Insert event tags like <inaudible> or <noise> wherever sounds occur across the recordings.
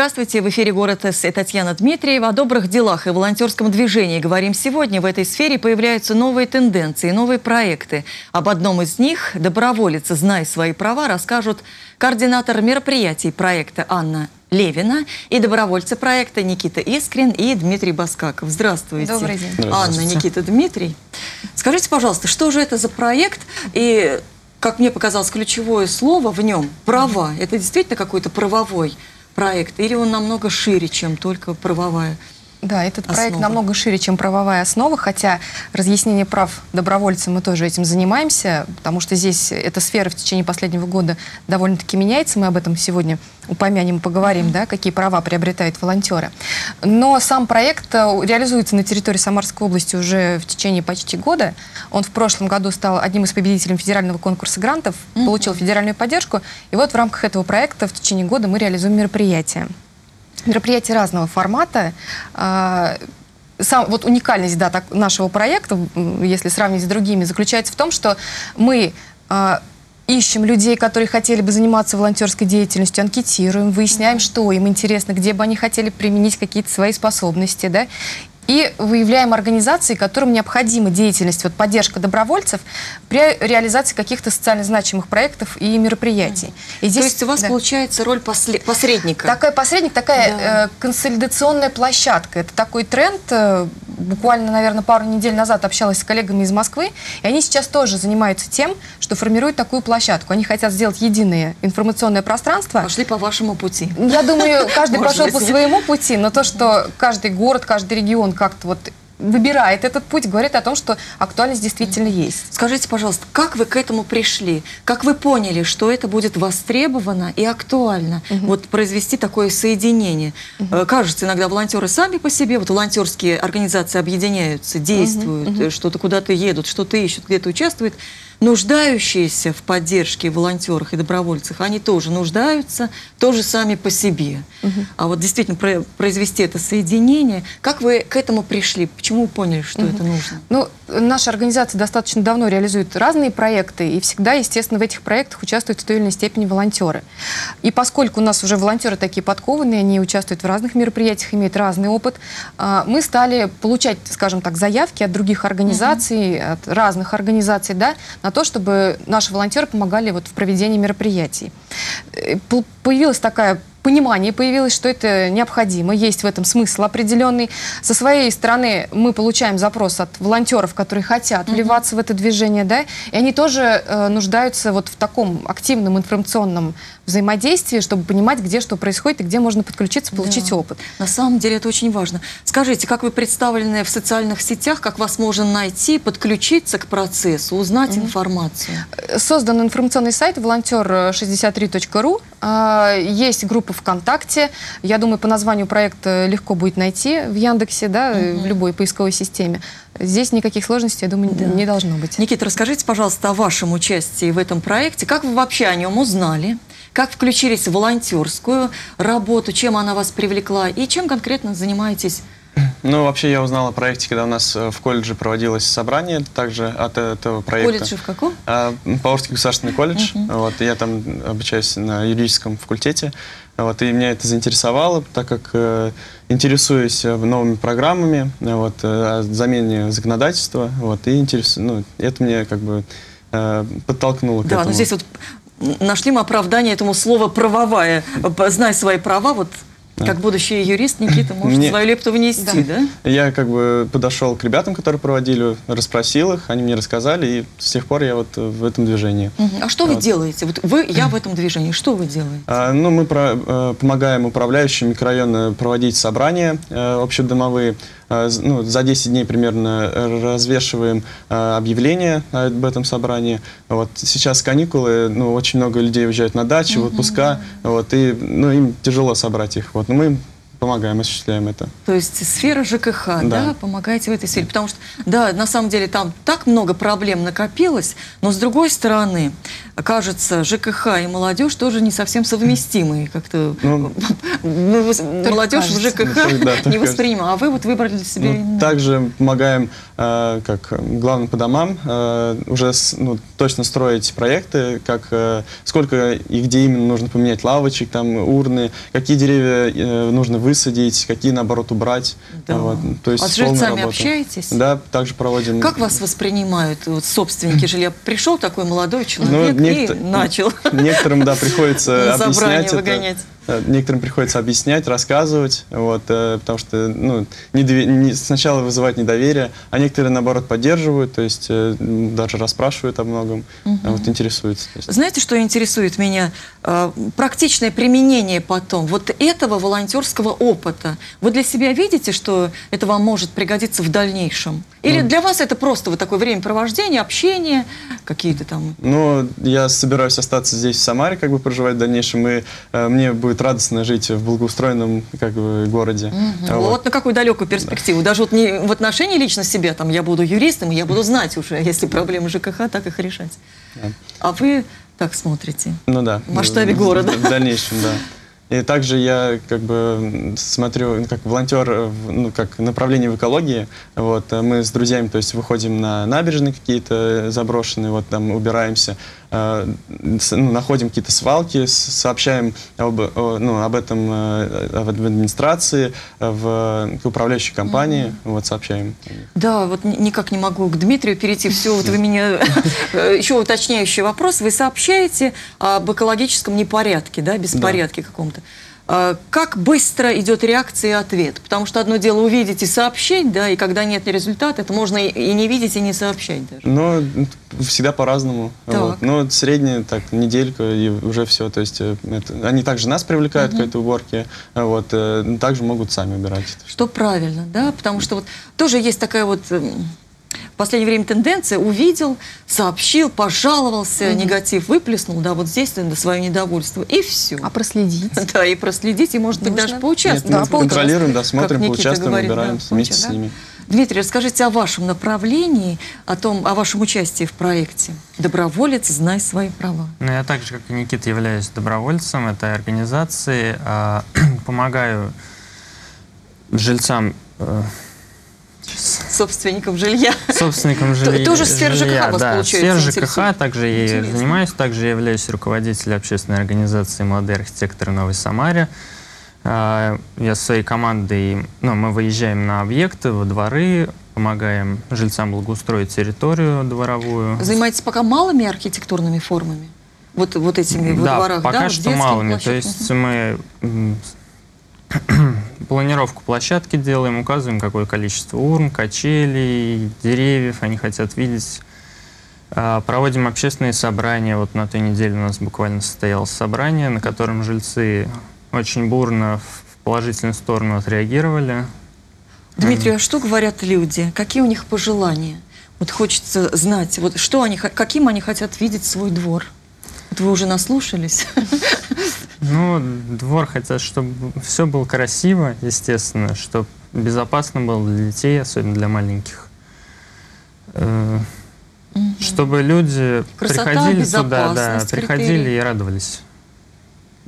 Здравствуйте, в эфире «Город С» и Татьяна Дмитриева. О добрых делах и волонтерском движении говорим сегодня. В этой сфере появляются новые тенденции, новые проекты. Об одном из них доброволец «Знай свои права» расскажут координатор мероприятий проекта Анна Левина и добровольцы проекта Никита Искрин и Дмитрий Баскаков. Здравствуйте. Добрый день. Анна, Никита, Дмитрий. Скажите, пожалуйста, что же это за проект и, как мне показалось, ключевое слово в нем – права. Это действительно какой-то правовой проект или он намного шире, чем только правовая Да, этот проект Основа. намного шире, чем правовая основа, хотя разъяснение прав добровольцев мы тоже этим занимаемся, потому что здесь эта сфера в течение последнего года довольно-таки меняется. Мы об этом сегодня упомянем и поговорим, да, какие права приобретают волонтеры. Но сам проект э, реализуется на территории Самарской области уже в течение почти года. Он в прошлом году стал одним из победителей федерального конкурса грантов, получил федеральную поддержку. И вот в рамках этого проекта в течение года мы реализуем мероприятия. Мероприятия разного формата. А, Сам, вот уникальность да, так, нашего проекта, если сравнить с другими, заключается в том, что мы а, ищем людей, которые хотели бы заниматься волонтерской деятельностью, анкетируем, выясняем, что им интересно, где бы они хотели применить какие-то свои способности, да, и выявляем организации, которым необходима деятельность, вот поддержка добровольцев при реализации каких-то социально значимых проектов и мероприятий. И То здесь- есть у вас да. получается роль посредника. Такая посредник, такая Да. э, консолидационная площадка. Это такой тренд. э, буквально, наверное, пару недель назад общалась с коллегами из Москвы, и они сейчас тоже занимаются тем, что формируют такую площадку. Они хотят сделать единое информационное пространство. Пошли по вашему пути. Я думаю, каждый пошел по своему пути, но то, что каждый город, каждый регион как-то вот выбирает этот путь, говорит о том, что актуальность действительно есть. Скажите, пожалуйста, как вы к этому пришли? Как вы поняли, что это будет востребовано и актуально? Вот произвести такое соединение. Э, Кажется, иногда волонтеры сами по себе, вот волонтерские организации объединяются, действуют, э, что-то куда-то едут, что-то ищут, где-то участвуют. Нуждающиеся в поддержке волонтерах и добровольцах, они тоже нуждаются, тоже сами по себе. А вот действительно про- произвести это соединение, как вы к этому пришли? Почему вы поняли, что это нужно? Ну, наша организация достаточно давно реализует разные проекты, и всегда, естественно, в этих проектах участвуют в той или иной степени волонтеры. И поскольку у нас уже волонтеры такие подкованные, они участвуют в разных мероприятиях, имеют разный опыт, а, мы стали получать, скажем так, заявки от других организаций, от разных организаций, да, на то, чтобы наши волонтеры помогали вот в проведении мероприятий. Э, Появилась такая понимание появилось, что это необходимо, есть в этом смысл определенный. Со своей стороны мы получаем запрос от волонтеров, которые хотят вливаться в это движение, да, и они тоже э, нуждаются вот в таком активном информационном взаимодействии, чтобы понимать, где что происходит и где можно подключиться, получить Да. опыт. На самом деле это очень важно. Скажите, как вы представлены в социальных сетях, как вас можно найти, подключиться к процессу, узнать информацию? Э, Создан информационный сайт волонтер63.ру. А, Есть группа ВКонтакте. Я думаю, по названию проекта легко будет найти в Яндексе, да, э, в любой поисковой системе. Здесь никаких сложностей, я думаю, не должно быть. Никита, расскажите, пожалуйста, о вашем участии в этом проекте. Как вы вообще о нем узнали? Как включились в волонтерскую работу? Чем она вас привлекла? И чем конкретно занимаетесь? Ну, вообще, я узнал о проекте, когда у нас э, в колледже проводилось собрание также от этого проекта. Колледже в каком? А, Павловский государственный колледж. Вот, и я там обучаюсь на юридическом факультете. Вот, и меня это заинтересовало, так как э, интересуюсь э, новыми программами, э, вот, э, о замене законодательства. Вот, и интерес, ну, это мне как бы э, подтолкнуло к Да, этому. но здесь вот нашли мы оправдание этому слову «правовая». Знай свои права, вот как будущий юрист, Никита, может Мне- свою лепту внести, да? Я как бы подошел к ребятам, которые проводили, расспросил их, они мне рассказали, и с тех пор я вот в этом движении. Мгм. А что вы Вот. делаете? Вот вы, я в этом движении. Что вы делаете? А, Ну, мы про- э, помогаем управляющим микрорайона проводить собрания э, общедомовые. З- Ну, за 10 дней примерно э, развешиваем э, объявления об этом собрании. Вот сейчас каникулы, ну, очень много людей уезжают на дачи, в отпуска, вот, и ну, им тяжело собрать их. Вот, но мы помогаем, осуществляем это. То есть сфера ЖКХ, да. Да. помогаете в этой сфере. Потому что, да, на самом деле там так много проблем накопилось, но с другой стороны, кажется, ЖКХ и молодежь тоже не совсем совместимые. Как-то Ну, ну, молодежь в кажется. ЖКХ Ну, да, <laughs> не воспринимала. А вы вот выбрали для себя Ну, также помогаем, э, как э, главным по домам, э, уже с- ну, точно строить проекты, как э, сколько и где именно нужно поменять лавочек, там урны, какие деревья э, нужно высадить, какие наоборот убрать. Да. Вот, то есть А с жильцами работа. общаетесь? Да, также проводим. Как вас воспринимают вот, собственники жилья? Пришел такой молодой человек Ну, и начал Некоторым, да, приходится <laughs> объяснять это. выгонять. Э, Некоторым приходится объяснять, рассказывать, вот, э, потому что ну, недове- не- сначала вызывать недоверие, а некоторые, наоборот, поддерживают, то есть э, даже расспрашивают о многом, а вот, интересуются. Знаете, что интересует меня? Практичное применение потом вот этого волонтерского опыта. Вы для себя видите, что это вам может пригодиться в дальнейшем? Или для вас это просто вот такое времяпровождение, общение, какие-то там... Ну, я собираюсь остаться здесь, в Самаре, как бы проживать в дальнейшем, и э, мне будет радостно жить в благоустроенном как бы, городе. А Вот. вот. на какую далекую перспективу. Даже вот не в отношении лично себя, там, я буду юристом, и я буду знать уже, если проблемы ЖКХ, так их решать. Да. А вы так смотрите. Ну да. В масштабе города. В дальнейшем, да. И также я как бы смотрю, ну, как волонтер, ну, как направление в экологии. Вот, э, мы с друзьями, то есть, выходим на набережные какие-то заброшенные, вот там убираемся, находим какие-то свалки, сообщаем об, ну, об этом э, в администрации, э, в управляющей компании, вот, сообщаем. Да, вот ни- никак не могу к Дмитрию перейти. Все, вот вы меня... Еще уточняющий вопрос. Вы сообщаете об экологическом непорядке, да, беспорядке каком-то. А Как быстро идет реакция и ответ? Потому что одно дело увидеть и сообщить, да, и когда нет результата, это можно и- не видеть, и не сообщать даже. Но всегда по-разному. Вот. Но средняя так неделька и уже все. То есть э, это- они также нас привлекают к этой уборке, а вот э, также могут сами убирать. Что правильно, да, потому что вот тоже есть такая вот эм, в последнее время тенденция, увидел, сообщил, пожаловался, негатив выплеснул, да, вот здесь наверное, свое недовольство, и все. А проследить? <laughs> Да, и проследить, и, может быть, Нужно. даже поучаствовать. Нет, мы Да, контролируем, да, смотрим, поучаствуем, говорит, убираем да, вместе с ними. Дмитрий, расскажите о вашем направлении, о том, о вашем участии в проекте. Доброволец, знай свои права. Ну, я так же, как и Никита, являюсь добровольцем этой организации. а, <clears throat> помогаю жильцам, э, Собственником жилья. собственникам То- жилья. тоже сфера ЖКХ жилья, вас, да, получается, Сфера ЖКХ, также я Интересно. занимаюсь. Также я являюсь руководителем общественной организации «Молодые архитекторы Новой Самаре». А, Я со своей командой, ну, мы выезжаем на объекты, во дворы, помогаем жильцам благоустроить территорию дворовую. Занимаетесь пока малыми архитектурными формами? Вот, вот этими во да, дворах, пока да? вот что малыми. То площадками? есть мы <clears throat> планировку площадки делаем, указываем, какое количество урн, качелей, деревьев они хотят видеть. А, Проводим общественные собрания. Вот на той неделе у нас буквально состоялось собрание, на котором жильцы очень бурно в положительную сторону отреагировали. Дмитрий, а что говорят люди? Какие у них пожелания? Вот хочется знать, вот что они, каким они хотят видеть свой двор. Вот вы уже наслушались. <laughs> Ну, двор хотят, чтобы все было красиво, естественно, чтобы безопасно было для детей, особенно для маленьких. Э, Чтобы люди Красота, приходили туда, да, приходили и радовались.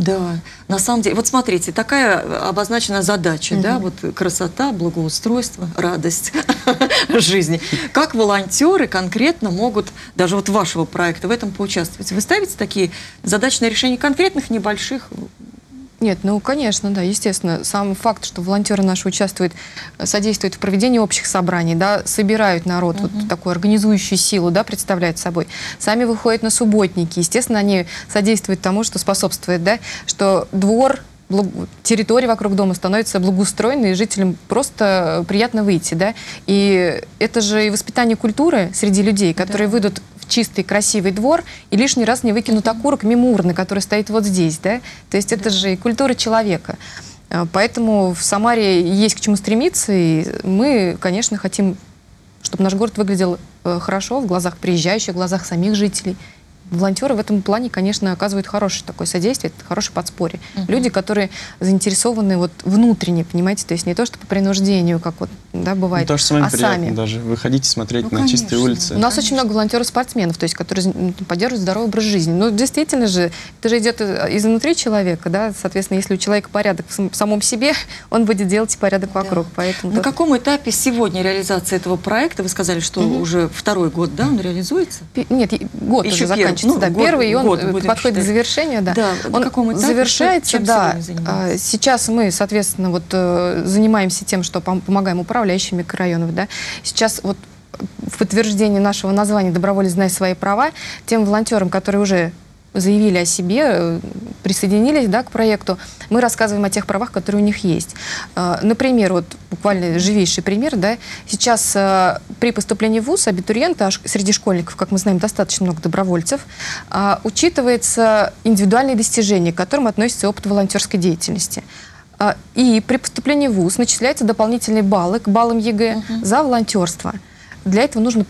Да, на самом деле, вот смотрите, такая обозначена задача, да, вот красота, благоустройство, радость <laughs> жизни. Как волонтеры конкретно могут, даже вот вашего проекта, в этом поучаствовать? Вы ставите такие задачи на решение конкретных, небольших? Нет, ну, конечно, да, естественно. Сам факт, что волонтеры наши участвуют, э, содействуют в проведении общих собраний, да, собирают народ, вот такую организующую силу, да, представляют собой. Сами выходят на субботники. Естественно, они содействуют тому, что способствует, да, что двор территория вокруг дома становится благоустроенной, и жителям просто приятно выйти, да. И это же и воспитание культуры среди людей, которые Да. выйдут чистый, красивый двор и лишний раз не выкинут окурок мимо урны, который стоит вот здесь, да. То есть это же и культура человека. А, Поэтому в Самаре есть к чему стремиться, и мы, конечно, хотим, чтобы наш город выглядел э, хорошо в глазах приезжающих, в глазах самих жителей. Волонтеры в этом плане, конечно, оказывают хорошее такое содействие, это хорошее подспорье. Люди, которые заинтересованы вот внутренне, понимаете, то есть не то, что по принуждению, как вот, да, бывает, Ну, то же самое а приятно сами. даже выходить и смотреть Ну, на чистые улицы. У нас Конечно. очень много волонтеров-спортсменов, то есть, которые поддерживают здоровый образ жизни. Ну, действительно же, это же идет э, изнутри человека, да, соответственно, если у человека порядок в сам- в самом себе, <laughs> он будет делать порядок вокруг, поэтому... На тут- каком этапе сегодня реализация этого проекта? Вы сказали, что уже второй год, да, он реализуется? Пи- Нет, год Еще уже первый, заканчивается. ну, да, год- первый, и он подходит считать. к завершению, да. Да, он каком этапе, завершается, что- да. А, Сейчас мы, соответственно, вот э, занимаемся тем, что пом- помогаем управляющим микрорайонов, да. Сейчас вот в подтверждение нашего названия «Доброволец, знай свои права» тем волонтерам, которые уже заявили о себе, э, присоединились да, к проекту, мы рассказываем о тех правах, которые у них есть. Э, Например, вот буквально живейший пример, да, сейчас э, при поступлении в ВУЗ абитуриента, а среди школьников, как мы знаем, достаточно много добровольцев, а, учитывается индивидуальные достижения, к которым относится опыт волонтерской деятельности. И при поступлении в ВУЗ начисляются дополнительные баллы к баллам ЕГЭ за волонтерство. Для этого нужно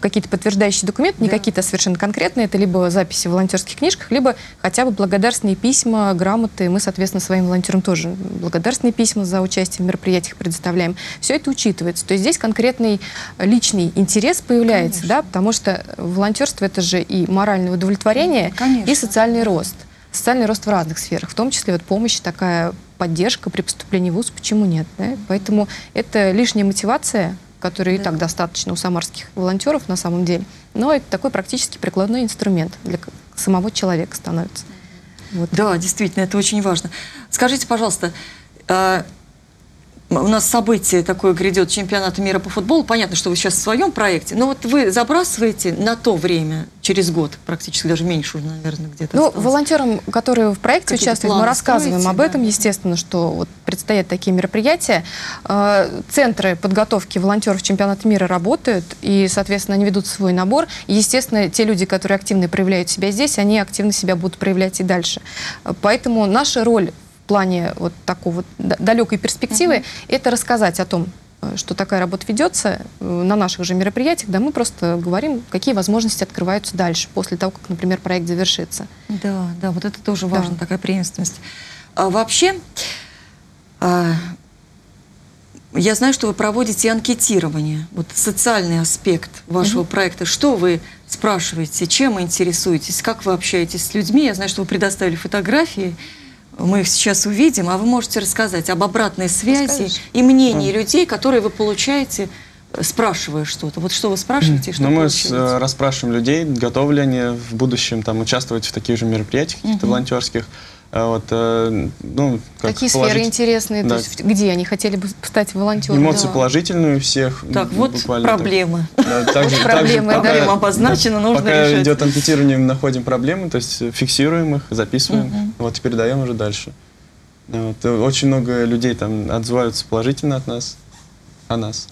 какие-то подтверждающие документы, не Да. какие-то совершенно конкретные, это либо записи в волонтерских книжках, либо хотя бы благодарственные письма, грамоты. Мы, соответственно, своим волонтерам тоже благодарственные письма за участие в мероприятиях предоставляем. Все это учитывается. То есть здесь конкретный личный интерес появляется, Конечно. да, потому что волонтерство это же и моральное удовлетворение, Конечно. и социальный рост. Социальный рост в разных сферах, в том числе вот помощь, такая поддержка при поступлении в ВУЗ, почему нет? да? Поэтому это лишняя мотивация, которой и Да. так достаточно у самарских волонтеров на самом деле, но это такой практически прикладной инструмент для самого человека становится. Вот. Да, действительно, это очень важно. Скажите, пожалуйста, э, у нас событие такое грядет чемпионата мира по футболу. Понятно, что вы сейчас в своем проекте, но вот вы забрасываете на то время, через год, практически даже меньше уже, наверное, где-то. Ну, осталось. волонтерам, которые в проекте Какие-то участвуют, мы рассказываем строите, об да? этом, естественно, что вот предстоят такие мероприятия. Э, Центры подготовки волонтеров чемпионата мира работают, и, соответственно, они ведут свой набор. И, естественно, те люди, которые активно проявляют себя здесь, они активно себя будут проявлять и дальше. Поэтому наша роль плане вот д- далекой перспективы это рассказать о том, э, что такая работа ведется э, на наших же мероприятиях, да мы просто говорим, какие возможности открываются дальше, после того, как, например, проект завершится. Да, да, вот это тоже Да. важно, такая преемственность. А вообще, а, я знаю, что вы проводите анкетирование, вот социальный аспект вашего проекта. Что вы спрашиваете, чем вы интересуетесь, как вы общаетесь с людьми? Я знаю, что вы предоставили фотографии, мы их сейчас увидим, а вы можете рассказать об обратной связи Расскажешь. и мнении людей, которые вы получаете, спрашивая что-то. Вот что вы спрашиваете, и что Но мы с- э, расспрашиваем людей, готовы ли они в будущем там, участвовать в таких же мероприятиях, каких-то волонтерских. А Вот, э, ну, как Какие сферы положить- интересные, Да. то есть где они хотели бы стать волонтерами? Эмоции Да. положительные у всех. Так, м, вот проблемы. Да, также- Вот также проблемы, да. пока- Проблема обозначена, нужно Пока решать. идет анкетирование, мы находим проблемы, то есть фиксируем их, записываем, вот и передаем уже дальше. Вот. э, Очень много людей там отзываются положительно от нас, о нас.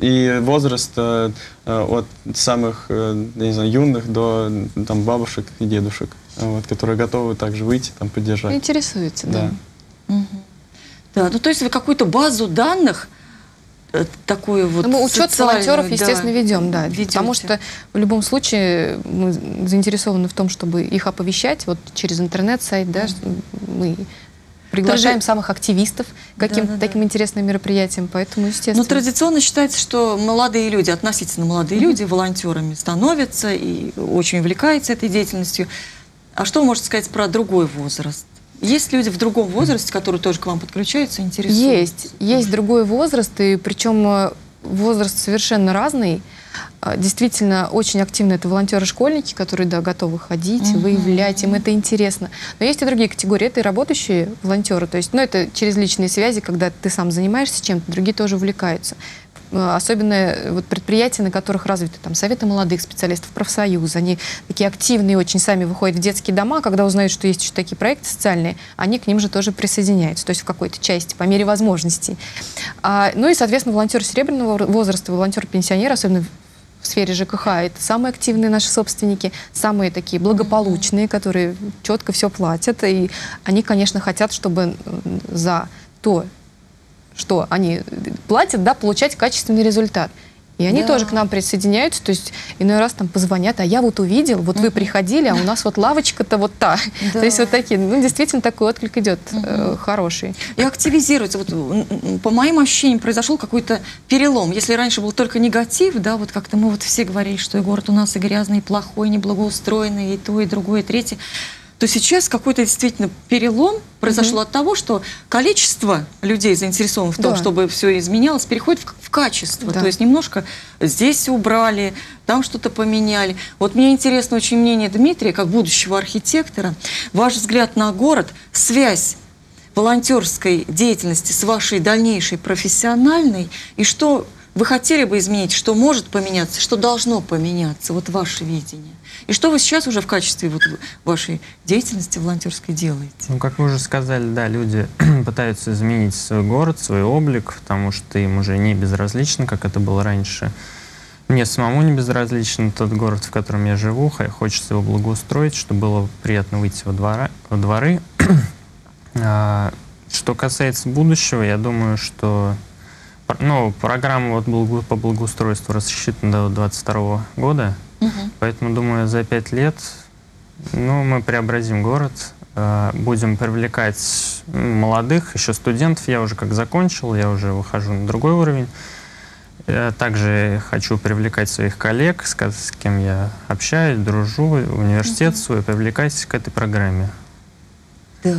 И возраст э, э, от самых, э, я не знаю, юных до там, бабушек и дедушек, вот, которые готовы также выйти, там, поддержать. Интересуется, да. Да. Да, ну то есть вы какую-то базу данных э, такую вот Ну, мы учет волонтеров, да, естественно, ведем, да. ведете. Потому что в любом случае мы заинтересованы в том, чтобы их оповещать вот через интернет-сайт, да, что мы приглашаем Тради- самых активистов к каким-то Да-да-да. таким интересным мероприятиям, поэтому, естественно. Но традиционно считается, что молодые люди, относительно молодые люди, волонтерами становятся и очень увлекаются этой деятельностью. А что вы можете сказать про другой возраст? Есть люди в другом возрасте, которые тоже к вам подключаются, интересуются? Есть, есть другой возраст, и причем э, возраст совершенно разный. А, Действительно, очень активно это волонтеры-школьники, которые да, готовы ходить, Мгм. выявлять, им это интересно. Но есть и другие категории, это и работающие волонтеры, то есть, ну, это через личные связи, когда ты сам занимаешься чем-то, другие тоже увлекаются. Э, Особенно вот предприятия, на которых развиты там советы молодых специалистов, профсоюз, они такие активные очень сами выходят в детские дома, когда узнают, что есть еще такие проекты социальные, они к ним же тоже присоединяются, то есть в какой-то части, по мере возможностей. А, ну и, соответственно, волонтеры серебряного возраста, волонтеры-пенсионеры, особенно в сфере ЖКХ, это самые активные наши собственники, самые такие благополучные, которые четко все платят, и они, конечно, хотят, чтобы за то, что они платят, да, получать качественный результат. И они Да. тоже к нам присоединяются, то есть иной раз там позвонят, а я вот увидел, вот вы приходили, а у нас вот лавочка-то вот та. Да. <laughs> То есть вот такие, ну, действительно такой отклик идет э, хороший. И активизируется. Вот, по моим ощущениям, произошел какой-то перелом. Если раньше был только негатив, да, вот как-то мы вот все говорили, что и город у нас и грязный, и плохой, неблагоустроенный, и то, и другое, и третье, то сейчас какой-то действительно перелом произошел от того, что количество людей, заинтересованных в том, Да. чтобы все изменялось, переходит в, в качество. Да. То есть немножко здесь убрали, там что-то поменяли. Вот мне интересно очень мнение Дмитрия, как будущего архитектора. Ваш взгляд на город, связь волонтерской деятельности с вашей дальнейшей профессиональной, и что вы хотели бы изменить, что может поменяться, что должно поменяться, вот ваше видение. И что вы сейчас уже в качестве вот вашей деятельности волонтерской делаете? Ну, как вы уже сказали, да, люди <clears throat> пытаются изменить свой город, свой облик, потому что им уже не безразлично, как это было раньше. Мне самому не безразличен тот город, в котором я живу. Хочется его благоустроить, чтобы было приятно выйти во, двора, во дворы. <clears throat> А, Что касается будущего, я думаю, что ну, программа вот по благоустройству рассчитана до 2022 года. Поэтому, думаю, за пять лет ну, мы преобразим город, э, будем привлекать молодых, еще студентов. Я уже как закончил, я уже выхожу на другой уровень. Я также хочу привлекать своих коллег, с, с кем я общаюсь, дружу, университет свой, привлекать к этой программе. Да.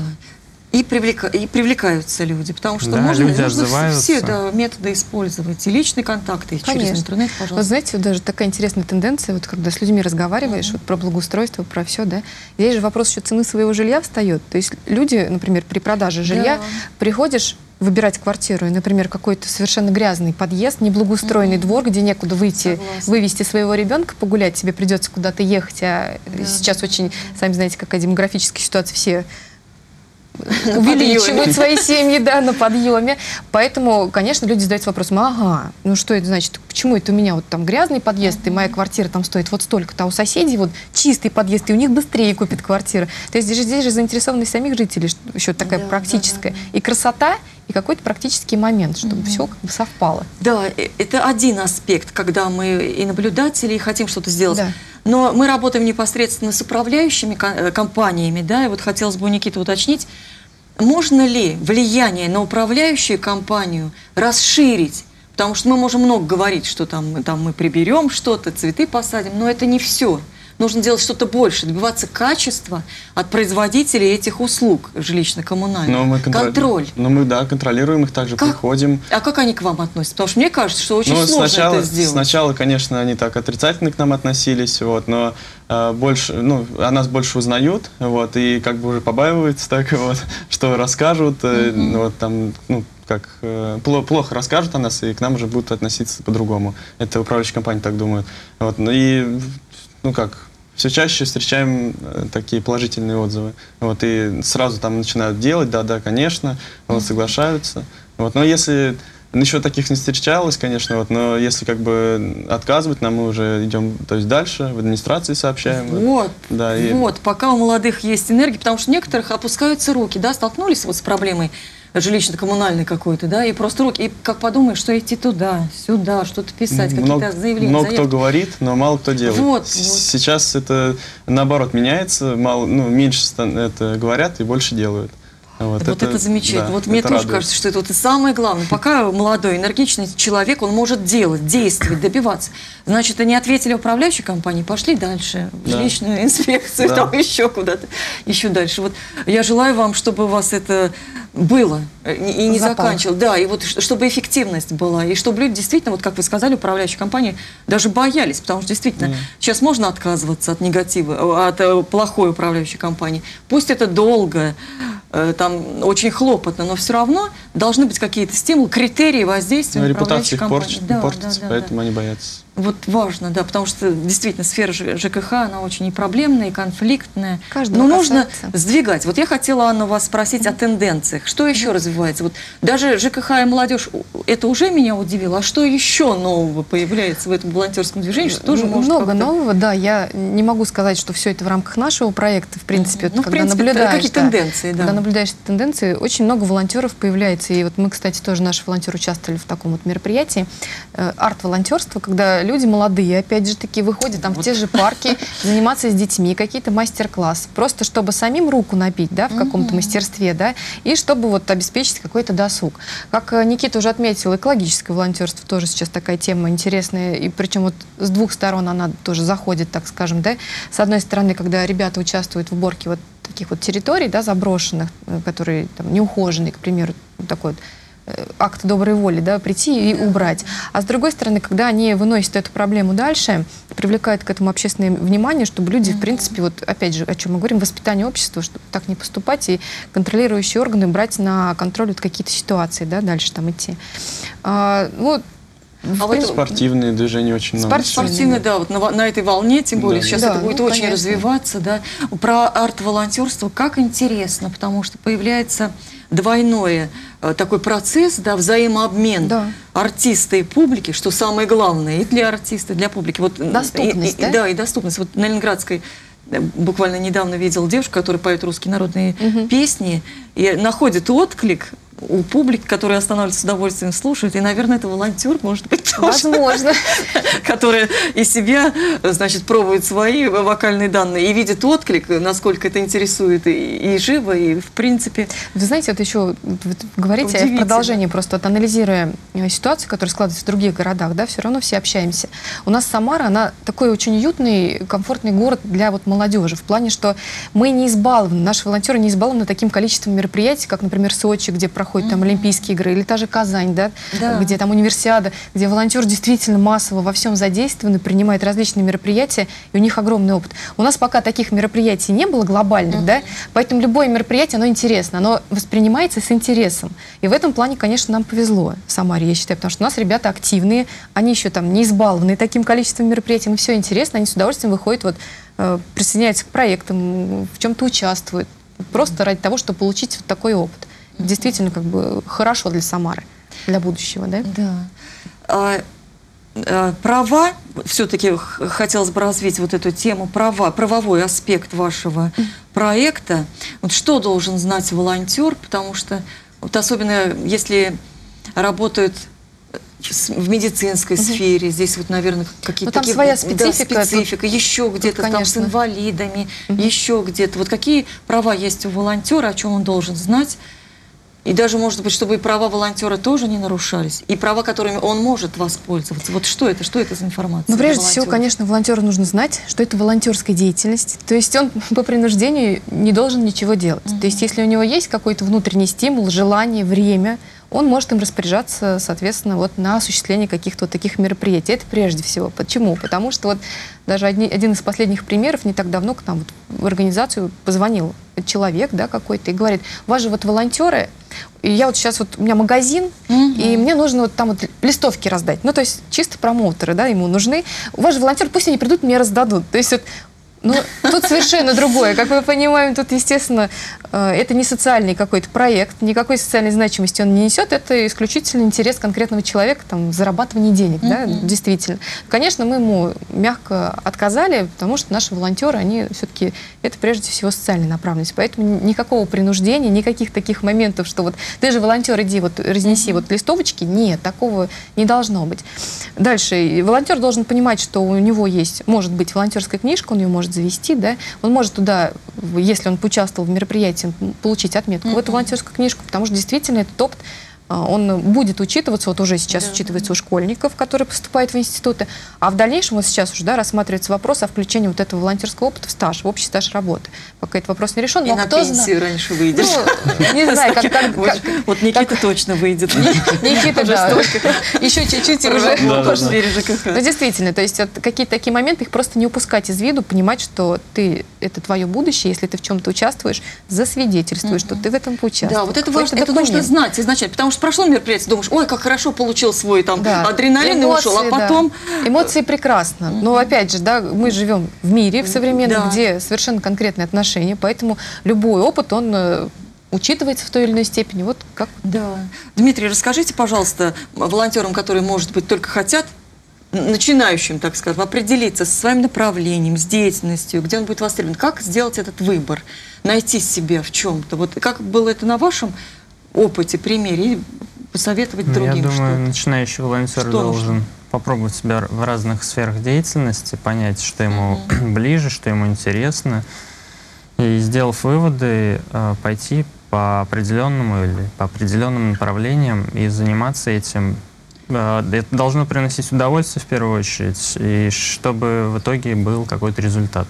И, привлека- и привлекаются люди, потому что Да, можно, люди нужно отзываются. все да, методы использовать. И личные контакты и через интернет, Вот пожалуйста. знаете, вот даже такая интересная тенденция, вот когда с людьми разговариваешь, вот про благоустройство, про все, да, здесь же вопрос еще цены своего жилья встает. То есть люди, например, при продаже жилья Да. приходишь выбирать квартиру, и, например, какой-то совершенно грязный подъезд, неблагоустроенный двор, где некуда выйти, Согласна. вывести своего ребенка погулять, тебе придется куда-то ехать, а Да, сейчас очень, сами знаете, какая демографическая ситуация, все увеличивают свои семьи, да, на подъеме. Поэтому, конечно, люди задаются вопросом, ага, ну что это значит, почему это у меня вот там грязный подъезд, и моя квартира там стоит вот столько-то, а у соседей вот чистый подъезд, и у них быстрее купят квартиру. То есть здесь же, здесь же заинтересованность самих жителей, что еще такая Да, да, практическая. да, И красота, и какой-то практический момент, чтобы все как бы совпало. Да, э, это один аспект, когда мы и наблюдатели, и хотим что-то сделать. Да. Но мы работаем непосредственно с управляющими э, компаниями, да, и вот хотелось бы у Никиты уточнить, можно ли влияние на управляющую компанию расширить? Потому что мы можем много говорить, что там, там мы приберем что-то, цветы посадим, но это не все. Нужно делать что-то больше, добиваться качества от производителей этих услуг жилищно-коммунальных. Но мы контро- Контроль. Но мы, да, контролируем их, также Как? приходим. А как они к вам относятся? Потому что мне кажется, что очень Ну, сложно сначала, это сделать. сначала, конечно, они так отрицательно к нам относились, вот, но э, больше, ну, о нас больше узнают, вот, и как бы уже побаиваются так, <laughs> вот, что расскажут, э, вот, там, ну, как э, пло- плохо расскажут о нас, и к нам уже будут относиться по-другому. Это управляющие компании так думают. Вот, ну и, ну как, все чаще встречаем э, такие положительные отзывы. Вот, и сразу там начинают делать, да-да, конечно, вот, соглашаются. Вот, но если ну, еще таких не встречалось, конечно, вот, но если как бы отказывать, нам мы уже идем то есть дальше, в администрации сообщаем. Вот, Да, и- вот, пока у молодых есть энергия, потому что некоторых опускаются руки, да, столкнулись вот с проблемой жилищно-коммунальной какой-то, да, и просто руки, и как подумаешь, что идти туда, сюда, что-то писать, какие-то заявления, много кто заявки. говорит, но мало кто делает. Вот, вот. Сейчас это наоборот меняется, мало, ну, меньше это говорят и больше делают. Вот, Вот это, замечательно. да, вот мне это тоже радует. кажется, что это вот и самое главное. Пока молодой, энергичный человек, он может делать, действовать, добиваться. Значит, они ответили управляющей компании, пошли дальше, в Да. жилищную инспекцию, Да. там <laughs> еще куда-то, еще дальше. Вот я желаю вам, чтобы у вас это было и не Запал. заканчивал. Да, и вот чтобы эффективность была, и чтобы люди действительно, вот как вы сказали, управляющие компании даже боялись, потому что действительно сейчас можно отказываться от негатива, от э, плохой управляющей компании. Пусть это долго, э, там очень хлопотно, но все равно должны быть какие-то стимулы, критерии воздействия Ну, на репутация управляющей их компании. порчит- Да, портится, да, да, да. поэтому они боятся. Вот важно, да, потому что действительно сфера ЖКХ, она очень и проблемная, и конфликтная. Каждого Но нужно касается. сдвигать. Вот я хотела, Анна, вас спросить о тенденциях. Что еще развивается? Вот даже ЖКХ и молодежь, это уже меня удивило. А что еще нового появляется в этом волонтерском движении, что тоже может Много как-то- нового, да. Я не могу сказать, что все это в рамках нашего проекта. В принципе, Мгм. вот Ну, в когда принципе, наблюдаешь, какие да, тенденции, да. Когда наблюдаешь тенденции, очень много волонтеров появляется. И вот мы, кстати, тоже наши волонтеры участвовали в таком вот мероприятии. э, Арт-волонтерство, когда люди молодые, опять же таки, выходят там в те же парки, <laughs> заниматься с детьми, какие-то мастер-классы. Просто чтобы самим руку набить, да, в каком-то мастерстве, да, и чтобы вот обеспечить какой-то досуг. Как э, Никита уже отметил, экологическое волонтерство тоже сейчас такая тема интересная, и причем вот с двух сторон она тоже заходит, так скажем, да. С одной стороны, когда ребята участвуют в уборке вот таких вот территорий, да, заброшенных, э, которые там неухоженные, к примеру, вот такой вот акт доброй воли, да, прийти и убрать. А с другой стороны, когда они выносят эту проблему дальше, привлекают к этому общественное внимание, чтобы люди, в принципе, вот опять же, о чем мы говорим, воспитание общества, чтобы так не поступать, и контролирующие органы брать на контроль вот какие-то ситуации, да, дальше там идти. А, ну, в А вот Спортивные движения очень много. Спортивные. Спортивный, да, вот на, на этой волне, тем более Да. сейчас Да, это будет ну, очень конечно. развиваться, да. Про арт-волонтерство как интересно, потому что появляется двойное э, такой процесс, да, взаимообмен Да. артиста и публики, что самое главное и для артиста, и для публики. Вот, м, Доступность, и- и- да? Да, и доступность. Вот на Ленинградской э, буквально недавно видел девушку, которая поет русские народные песни, и находит отклик у публики, которые останавливаются с удовольствием слушают, и, наверное, это волонтер, может быть, тоже возможно. <laughs> которая из себя, значит, пробует свои вокальные данные и видит отклик, насколько это интересует и, и живо, и в принципе. Вы знаете, вот еще вот говорите, в продолжении просто вот анализируя э, ситуацию, которая складывается в других городах, да, все равно все общаемся. У нас Самара, она такой очень уютный, комфортный город для вот молодежи, в плане, что мы не избалованы, наши волонтеры не избалованы таким количеством мероприятий, как, например, Сочи, где проходят там Олимпийские игры, или та же Казань, да, Да. где там универсиада, где волонтер действительно массово во всем задействован и принимает различные мероприятия, и у них огромный опыт. У нас пока таких мероприятий не было глобальных, да, поэтому любое мероприятие, оно интересно, оно воспринимается с интересом. И в этом плане, конечно, нам повезло в Самаре, я считаю, потому что у нас ребята активные, они еще там не избалованы таким количеством мероприятий, им все интересно, они с удовольствием выходят, вот, э, присоединяются к проектам, в чем-то участвуют, просто ради того, чтобы получить вот такой опыт. Действительно, как бы хорошо для Самары, для будущего, да? Да. А, а, права, все-таки хотелось бы развить вот эту тему права, правовой аспект вашего проекта. Вот что должен знать волонтер, потому что вот особенно если работают в с- в медицинской сфере, здесь вот, наверное, какие-то Ну, там такие- своя да, специфика, тут- специфика, еще где-то там с инвалидами, еще где-то. Вот какие права есть у волонтера, о чем он должен знать, и даже, может быть, чтобы и права волонтера тоже не нарушались, и права, которыми он может воспользоваться. Вот что это? Что это за информация? Ну, прежде всего, конечно, волонтеру нужно знать, что это волонтерская деятельность. То есть он <laughs> по принуждению не должен ничего делать. То есть если у него есть какой-то внутренний стимул, желание, время, он может им распоряжаться, соответственно, вот на осуществление каких-то вот таких мероприятий. Это прежде всего. Почему? Потому что вот даже одни- один из последних примеров, не так давно к нам вот в организацию позвонил человек, да, какой-то, и говорит, у вас же вот волонтеры, и я вот сейчас вот, у меня магазин, и мне нужно вот там вот листовки раздать. Ну, то есть чисто промоутеры, да, ему нужны. У вас же волонтеры, пусть они придут, мне раздадут. То есть вот ну, тут совершенно другое. Как мы понимаем, тут, естественно, э, это не социальный какой-то проект, никакой социальной значимости он не несет, это исключительно интерес конкретного человека, там, зарабатывание денег, да, действительно. Конечно, мы ему мягко отказали, потому что наши волонтеры, они все-таки, это прежде всего социальная направленность, поэтому никакого принуждения, никаких таких моментов, что вот ты же волонтер, иди вот разнеси вот листовочки, нет, такого не должно быть. Дальше, волонтер должен понимать, что у него есть, может быть, волонтерская книжка, он ее может завести, да, он может туда, если он поучаствовал в мероприятии, получить отметку. В эту волонтерскую книжку, потому что действительно этот опыт он будет учитываться, вот уже сейчас учитывается у школьников, которые поступают в институты, а в дальнейшем, вот сейчас уже, да, рассматривается вопрос о включении вот этого волонтерского опыта в стаж, в общий стаж работы. Пока этот вопрос не решен, И но на кто зна- пенсию раньше выйдешь. Ну, не <laughs> знаю, как, как- Вот, как- вот Никита точно выйдет. Никита, <laughs> да, столько еще чуть-чуть и уже. Ну, действительно, то есть какие-то такие моменты, их просто не упускать из виду, понимать, что ты, это твое будущее, если ты в чем-то участвуешь, засвидетельствуешь, что ты в этом поучаствовал. Да, вот это важно, это нужно знать изначально, потому что что прошло мероприятие, думаешь, ой, как хорошо получил свой там Да. адреналин и ушел, а Эмоции, да. потом... Эмоции прекрасно. Но опять же, да, мы живем в мире, в современном, Да. где совершенно конкретные отношения, поэтому любой опыт, он э, учитывается в той или иной степени. Вот как Да. Дмитрий, расскажите, пожалуйста, волонтерам, которые, может быть, только хотят, начинающим, так скажем, определиться со своим направлением, с деятельностью, где он будет востребован, как сделать этот выбор, найти себя в чем-то. Вот как было это на вашем опыте, примере, и посоветовать Ну, другим Я думаю, что-то. начинающий волонтер Что должен нужно? попробовать себя в разных сферах деятельности, понять, что ему <clears throat> ближе, что ему интересно, и, сделав выводы, э, пойти по определенному или по определенным направлениям и заниматься этим. Э, Это должно приносить удовольствие в первую очередь, и чтобы в итоге был какой-то результат.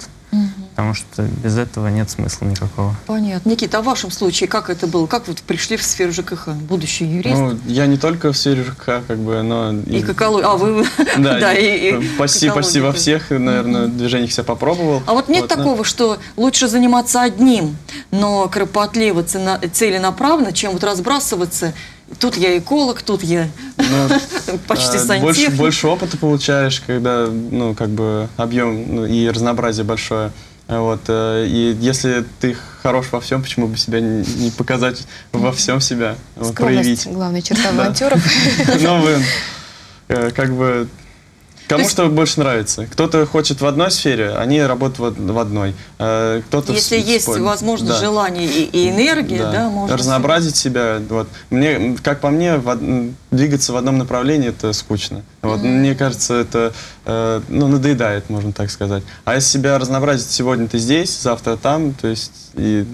Потому что без этого нет смысла никакого. Понятно. Никита, а в вашем случае как это было? Как вы пришли в сферу ЖКХ? Будущий юрист? Ну, я не только в сфере ЖКХ, как бы, но... и к экологии. А, вы... <laughs> <laughs> Да, и- и почти, почти во всех, наверное, движениях себя попробовал. А вот нет но- такого, что лучше заниматься одним, но кропотливо, целенаправленно, чем вот разбрасываться. Тут я эколог, тут я Ну, <laughs> почти а, сантехник. больше, больше опыта получаешь, когда, ну, как бы объем ну, и разнообразие большое. Вот, э, и если ты хорош во всем, почему бы себя не, не показать во всем себя, скромность, проявить. главная черта <laughs> волонтеров. <laughs> Ну, э, как бы, кому есть- что больше нравится. Кто-то хочет в одной сфере, они работают в, в одной. Э, Кто-то в Если с- есть возможность, да. желание и, и энергия, да, Да. можно... разнообразить себя. Вот. Мне, как по мне, в двигаться в одном направлении это скучно. Вот. Мне кажется, это э, ну, надоедает, можно так сказать. А если себя разнообразить, сегодня ты здесь, завтра там, то есть и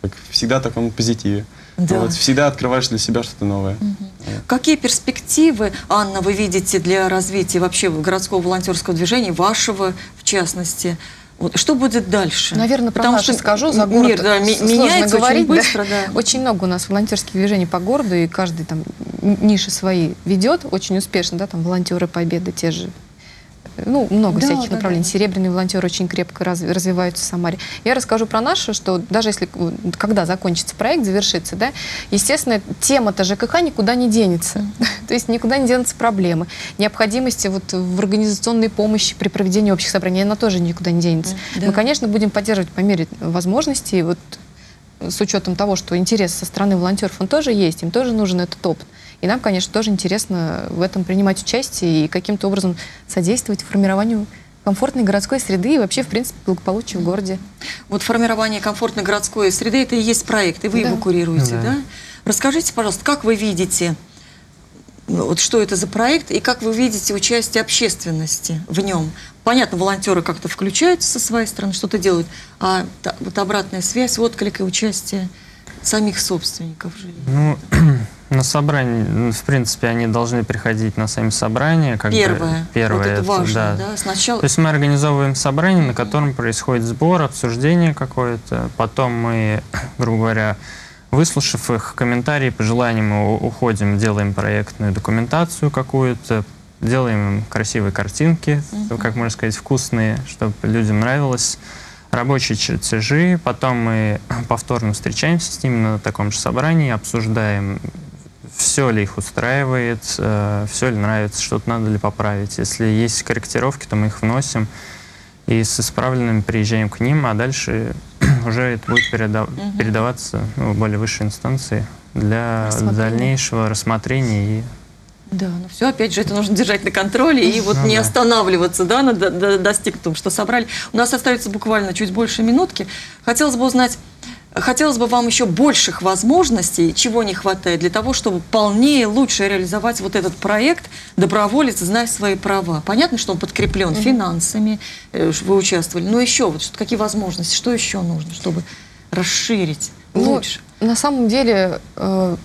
как всегда в таком позитиве. Да. Вот, всегда открываешь для себя что-то новое. Какие перспективы, Анна, вы видите для развития вообще городского волонтерского движения, вашего в частности? Вот, что будет дальше? Наверное, про Потому что скажу. За город мир да, меняется говорить, очень да. быстро. Да. <laughs> Очень много у нас волонтерских движений по городу, и каждый там ниши свои ведет очень успешно, да, там волонтеры Победы те же. Ну, много Да, всяких да, направлений. да. Серебряные волонтеры очень крепко раз- развиваются в Самаре. Я расскажу про наше, что даже если, когда закончится проект, завершится, да, естественно, тема-то ЖКХ никуда не денется. <laughs> То есть никуда не денутся проблемы. Необходимости вот в организационной помощи при проведении общих собраний, она тоже никуда не денется. Да. Мы, конечно, будем поддерживать по мере возможностей, вот с учетом того, что интерес со стороны волонтеров, он тоже есть, им тоже нужен этот опыт. И нам, конечно, тоже интересно в этом принимать участие и каким-то образом содействовать формированию комфортной городской среды и вообще, в принципе, благополучия в городе. Вот формирование комфортной городской среды, это и есть проект, и вы Да. его курируете, да. Да. Расскажите, пожалуйста, как вы видите, ну, вот что это за проект, и как вы видите участие общественности в нем? Понятно, волонтеры как-то включаются со своей стороны, что-то делают, а вот обратная связь, отклик и участие самих собственников жилья. Ну, на собрание, ну, в принципе, они должны приходить на сами собрания. Как бы, Первое, первое вот это это, важно, да. да, сначала... То есть мы организовываем собрание, на котором происходит сбор, обсуждение какое-то. Потом мы, <clears throat> грубо говоря, выслушав их комментарии, пожелания, мы уходим, делаем проектную документацию какую-то, делаем им красивые картинки, как можно сказать, вкусные, чтобы людям нравилось. Рабочие чертежи, потом мы <clears throat> повторно встречаемся с ними на таком же собрании, обсуждаем, все ли их устраивает, все ли нравится, что-то надо ли поправить. Если есть корректировки, то мы их вносим и с исправленными приезжаем к ним, а дальше <clears throat> уже это будет переда- передаваться ну, в более высшей инстанции для Рассмотрения. дальнейшего рассмотрения и Да, но все, опять же, это нужно держать на контроле и вот Ну не да. останавливаться, да, на до- до- достигнутом, что собрали. У нас остается буквально чуть больше минутки. Хотелось бы узнать, хотелось бы вам еще больших возможностей, чего не хватает для того, чтобы полнее, лучше реализовать вот этот проект «Доброволец, знай свои права». Понятно, что он подкреплен финансами, э, вы участвовали, но еще вот какие возможности, что еще нужно, чтобы расширить Ну, лучше? на самом деле, э,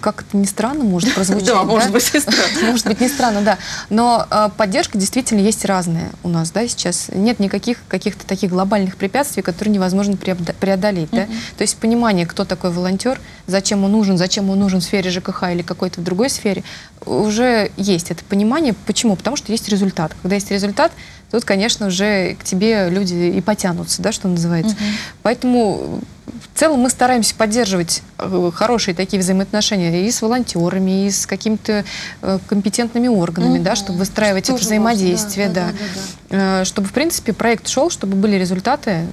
как это ни странно может <laughs> прозвучать, Да, может быть, и странно. <laughs> Может быть, не странно, да. Но э, поддержка действительно есть разная у нас, да, сейчас. Нет никаких каких-то таких глобальных препятствий, которые невозможно преодолеть, да. То есть понимание, кто такой волонтер, зачем он нужен, зачем он нужен в сфере ЖКХ или какой-то в другой сфере, уже есть это понимание. Почему? Потому что есть результат. Когда есть результат, тут, конечно, уже к тебе люди и потянутся, да, что называется. Поэтому в целом мы стараемся поддерживать э, хорошие такие взаимоотношения и с волонтерами, и с какими-то э, компетентными органами, да, чтобы выстраивать Что это тоже важно, взаимодействие, да, Э, чтобы, в принципе, проект шел, чтобы были результаты.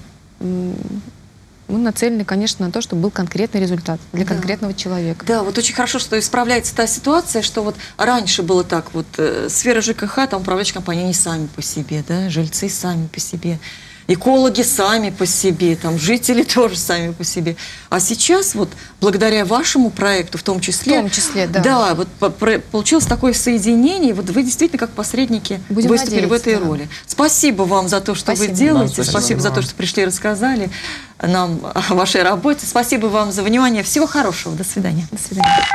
Мы нацелены, конечно, на то, чтобы был конкретный результат для Да. конкретного человека. Да, вот очень хорошо, что исправляется та ситуация, что вот раньше было так, вот э, сфера ЖКХ, там управляющие компании, они сами по себе, да, жильцы сами по себе, экологи сами по себе, там жители <laughs> тоже сами по себе. А сейчас вот благодаря вашему проекту, в том числе, В том числе, да. да, вот по- про- получилось такое соединение, и вот вы действительно как посредники Будем выступили в надеяться, этой да. роли. Спасибо вам за то, что вы Спасибо. делаете, Да, спасибо спасибо за то, что пришли, рассказали нам о вашей работе. Спасибо вам за внимание. Всего хорошего. До свидания. До свидания.